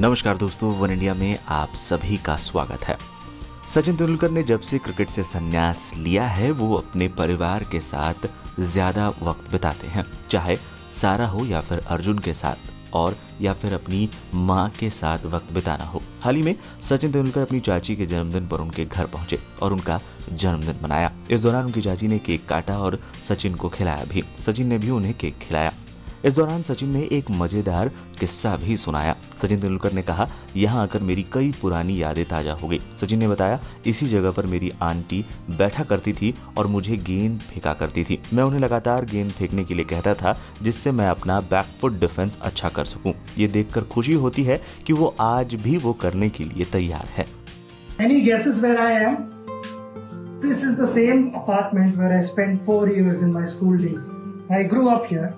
नमस्कार दोस्तों, one India में आप सभी का स्वागत है। सचिन तेंदुलकर ने जब से क्रिकेट से संन्यास लिया है, वो अपने परिवार के साथ ज़्यादा वक्त बिताते हैं, चाहे सारा हो या फिर अर्जुन के साथ, और या फिर अपनी माँ के साथ वक्त बिताना हो। हाल ही में सचिन तेंदुलकर अपनी चाची के जन्मदिन पर उनके घर पहुँचे और उनका जन्मदिन मनाया। इस दौरान उनकी चाची ने केक काटा और सचिन को खिलाया भी। सचिन ने भी उन्हें केक खिलाया। इस दौरान सचिन ने एक मज़ेदार किस्सा भी सुनाया। सचिन तेंदुलकर ने कहा यहाँ आकर मेरी कई पुरानी यादें ताज़ा हो गई। सचिन ने बताया इसी जगह पर मेरी आंटी बैठा करती थी और मुझे गेंद फेंका करती थी। मैं उन्हें लगातार गेंद फेंकने के लिए कहता था जिससे मैं अपना बैकफुट डिफेंस अच्छा कर सकूँ। ये देखकर खुशी होती है कि वो आज भी वो करने के लिए तैयार है? This is the same apartment where I spent years in my school days. I grew up here,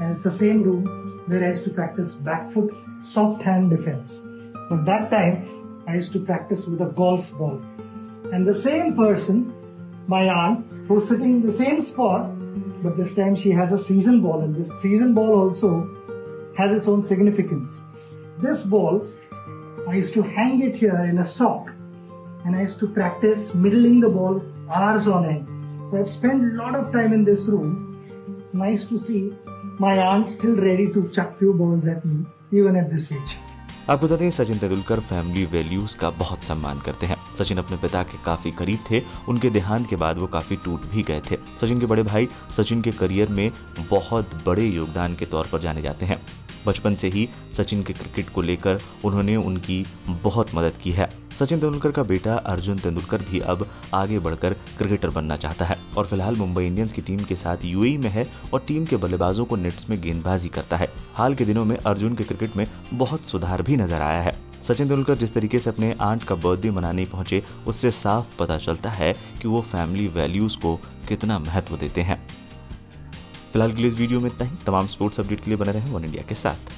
and it's the same room where I used to practice back foot soft hand defense. But that time, I used to practice with a golf ball. And the same person, my aunt, who's sitting in the same spot, but this time she has a season ball, and this season ball also has its own significance. This ball, I used to hang it here in a sock and I used to practice middling the ball hours on end. So I've spent a lot of time in this room. Nice to see. My aunt still ready to chuck few balls at me, even at this age. आपको बता दें Sachin Tendulkar family values का बहुत सम्मान करते हैं। सचिन अपने पिता के काफ़ी करीब थे उनके देहांत के बाद वो काफ़ी टूट भी गए थे। सचिन के बड़े भाई सचिन के करियर में बहुत बड़े योगदान के तौर पर जाने जाते हैं। बचपन से ही सचिन के क्रिकेट को लेकर उन्होंने उनकी बहुत मदद की है। सचिन तेंदुलकर का बेटा अर्जुन तेंदुलकर भी अब आगे बढ़कर क्रिकेटर बनना चाहता है और फ़िलहाल मुंबई इंडियंस की टीम के साथ यूएई में है और टीम के बल्लेबाजों को नेट्स में गेंदबाजी करता है। हाल के दिनों में अर्जुन के क्रिकेट में बहुत सुधार भी नज़र आया है। सचिन तेंदुलकर जिस तरीके से अपने आंट का बर्थडे मनाने पहुँचे, उससे साफ़ पता चलता है कि वो फैमिली वैल्यूज़ को कितना महत्व देते हैं। फ़िलहाल के लिए इस वीडियो में इतना ही। तमाम स्पोर्ट्स अपडेट के लिए बने रहे वन इंडिया के साथ।